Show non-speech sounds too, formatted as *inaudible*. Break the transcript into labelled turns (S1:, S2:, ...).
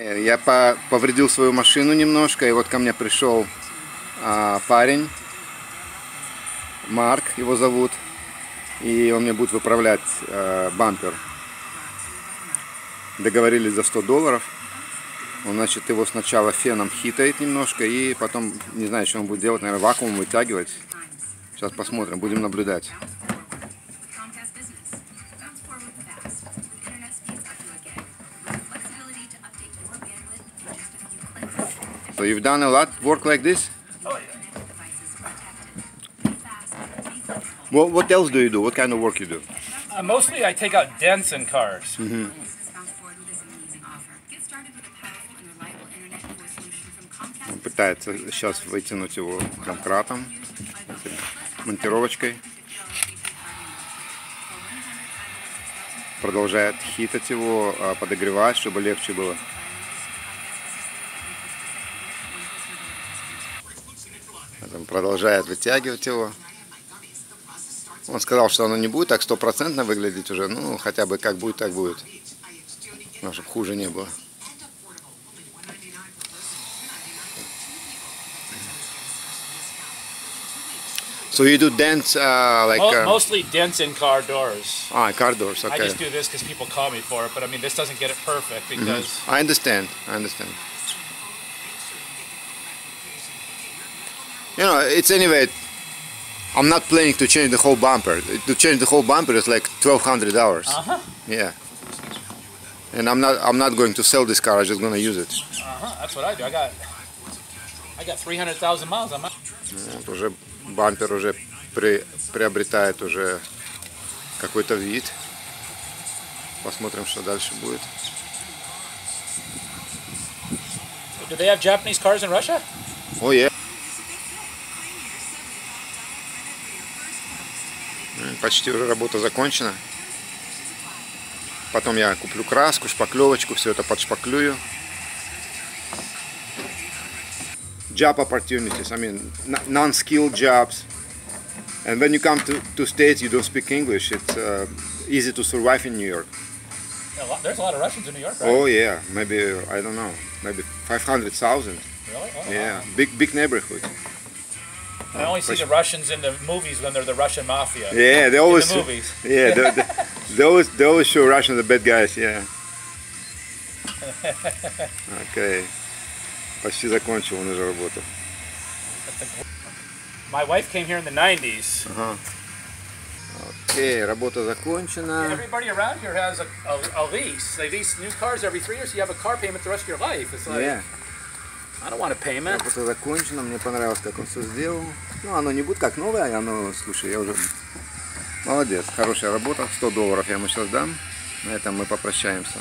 S1: Я по- повредил свою машину немножко, и вот ко мне пришел а, парень, Марк его зовут, и он мне будет выправлять а, бампер. Договорились за 100 долларов. Он, значит, его сначала феном хитает немножко, и потом, не знаю, что он будет делать, наверное, вакуум вытягивать. Сейчас посмотрим, будем наблюдать. So you've done a lot work like this?
S2: Oh, yeah.
S1: Well, what else do you do? What kind of work you do?
S2: Uh, mostly I take out dents in cars.
S3: Business Bounce forward with this amazing offer. Get
S1: Продолжает хитать его, а, подогревать, чтобы легче было. Продолжает вытягивать его. Он сказал, что оно не будет так стопроцентно выглядеть уже, ну, хотя бы как будет, так будет. Ну, чтобы хуже не было. So you do dents, uh, like
S2: Mo
S1: uh,
S2: mostly dents in car doors.
S1: Ah, car doors. Okay.
S2: I just do this because people call me for it, but I mean this doesn't get it perfect mm-hmm. because. Mm -hmm.
S1: I understand. I understand. You know, it's anyway. I'm not planning to change the whole bumper. To change the whole bumper is like twelve hundred dollars.
S2: Uh huh.
S1: Yeah. And I'm not. I'm not going to sell this car. I'm just going to use it.
S2: Uh huh. That's what I do. I got. I got three hundred thousand miles on my.
S1: Yeah, бампер уже при- приобретает уже какой-то вид. Посмотрим, что дальше будет.
S2: Do they have Japanese cars in Russia?
S1: О, е. М, Почти уже работа закончена. Потом я куплю краску, шпаклевочку, все это подшпаклюю. job opportunities. I mean, non-skilled jobs. And when you come to, to States, you don't speak English. It's uh, easy to survive in New York.
S2: A lot, there's a lot of Russians in New York, right?
S1: Oh yeah, maybe I don't know, maybe 500,000.
S2: Really? Oh,
S1: yeah, wow. big big neighborhood.
S2: I only see the Russians in the movies when they're the Russian mafia.
S1: Yeah, they always.
S2: The movies.
S1: Yeah, they, they, they, always they always show Russians the bad guys. Yeah. *laughs* okay. Почти закончил он уже работу.
S2: My wife came here in the 90s.
S1: Окей, работа закончена.
S2: Everybody around here has a, a, a lease. They lease new cars every three years. You have a car payment the rest of your life. It's like,
S1: Yeah.
S2: I don't want a payment.
S1: Работа закончена, мне понравилось, как он все сделал. Ну, оно не будет как новое, оно, слушай, я уже... Молодец, хорошая работа, 100 долларов я ему сейчас дам. На этом мы попрощаемся.